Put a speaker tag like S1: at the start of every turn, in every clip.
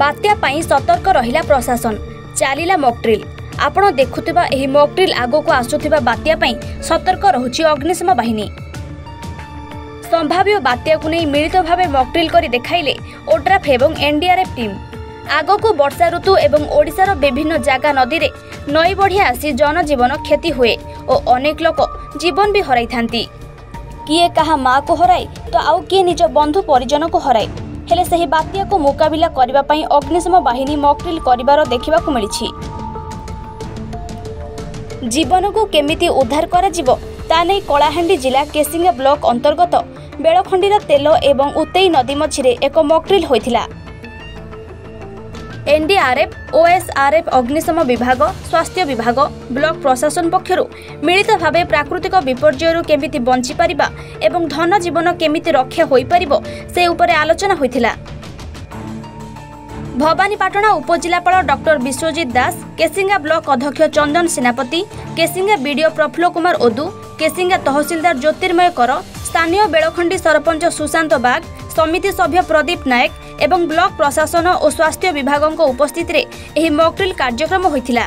S1: ବାତ୍ୟା ପାଇଁ ସତର୍କ ରହିଲା ପ୍ରଶାସନ ଚାଲିଲା ମକ୍ଡ୍ରିଲ୍ ଆପଣ ଦେଖୁଥିବା ଏହି ମକ୍ଡ୍ରିଲ୍ ଆଗକୁ ଆସୁଥିବା ବାତ୍ୟା ପାଇଁ ସତର୍କ ରହୁଛି ଅଗ୍ନିଶମ ବାହିନୀ ସମ୍ଭାବ୍ୟ ବାତ୍ୟାକୁ ନେଇ ମିଳିତ ଭାବେ ମକ୍ଡ୍ରିଲ୍ କରି ଦେଖାଇଲେ ଓଡ୍ରାଫ୍ ଏବଂ ଏନ୍ଡିଆର୍ଏଫ୍ ଟିମ୍ ଆଗକୁ ବର୍ଷା ଋତୁ ଏବଂ ଓଡ଼ିଶାର ବିଭିନ୍ନ ଜାଗା ନଦୀରେ ନଈ ବଢ଼ିଆ ଆସି ଜନଜୀବନ କ୍ଷତି ହୁଏ ଓ ଅନେକ ଲୋକ ଜୀବନ ବି ହରାଇଥାନ୍ତି କିଏ କାହା ମାଆକୁ ହରାଏ ତ ଆଉ କିଏ ନିଜ ବନ୍ଧୁ ପରିଜନକୁ ହରାଏ ହେଲେ ସେହି ବାତ୍ୟାକୁ ମୁକାବିଲା କରିବା ପାଇଁ ଅଗ୍ନିଶମ ବାହିନୀ ମକ୍ଡ୍ରିଲ୍ କରିବାର ଦେଖିବାକୁ ମିଳିଛି ଜୀବନକୁ କେମିତି ଉଦ୍ଧାର କରାଯିବ ତା ନେଇ କଳାହାଣ୍ଡି ଜିଲ୍ଲା କେସିଙ୍ଗା ବ୍ଲକ ଅନ୍ତର୍ଗତ ବେଳଖଣ୍ଡିର ତେଲ ଏବଂ ଉତେଇ ନଦୀ ମଝିରେ ଏକ ମକ୍ଡ୍ରିଲ୍ ହୋଇଥିଲା এনডিআরএফ ওএসআরএফ অগ্নিশম বিভাগ স্বাস্থ্য বিভাগ ব্লক প্রশাসন পক্ষর মিলিত ভাবে প্রাকৃতিক বিপর্যয়র কেমিতি বঞ্চিপারিবা এবং ধনজীবন কেমিতি রক্ষা হয়েপারিব সে উপরে আলোচনা হয়েছিল ভবানীপাটনা উপজেলাপাল ডক্টর বিশ্বজিৎ দাস কেসিঙ্গা ব্লক অধ্যক্ষ চন্দন সেনাপতি কেসিঙ্গা বিডিও প্রফুল্ল কুমার ওদু কেসিঙ্গা তহসিলদার জ্যোতির্ময় কর স্থানীয় বেড়খণ্ডী সরপঞ্চ সুশান্ত বাগ সমিতি সভ্য প্রদীপ নায়ক এবং ব্লক প্রশাসন ও স্বাস্থ্য বিভাগঙ্ উপস্থিতিরে এই মকড্রিল কার্যক্রম হয়েছিল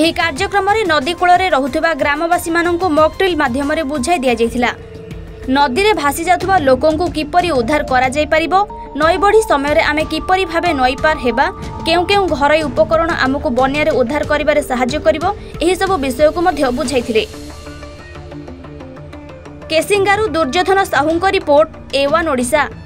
S1: ଏହି କାର୍ଯ୍ୟକ୍ରମରେ ନଦୀ କୂଳରେ ରହୁଥିବା ଗ୍ରାମବାସୀମାନଙ୍କୁ ମକଡ୍ରିଲ୍ ମାଧ୍ୟମରେ ବୁଝାଇ ଦିଆଯାଇଥିଲା ନଦୀରେ ଭାସିଯାଉଥିବା ଲୋକଙ୍କୁ କିପରି ଉଦ୍ଧାର କରାଯାଇପାରିବ ନଈବଢ଼ି ସମୟରେ ଆମେ କିପରି ଭାବେ ନଈପାର ହେବା କେଉଁ କେଉଁ ଘରୋଇ ଉପକରଣ ଆମକୁ ବନ୍ୟାରେ ଉଦ୍ଧାର କରିବାରେ ସାହାଯ୍ୟ କରିବ ଏହିସବୁ ବିଷୟକୁ ମଧ୍ୟ ବୁଝାଇଥିଲେ କେସିଙ୍ଗାରୁ ଦୁର୍ଯ୍ୟୋଧନ ସାହୁଙ୍କ ରିପୋର୍ଟ ଏ ଓ୍ୱାନ୍ ଓଡ଼ିଶା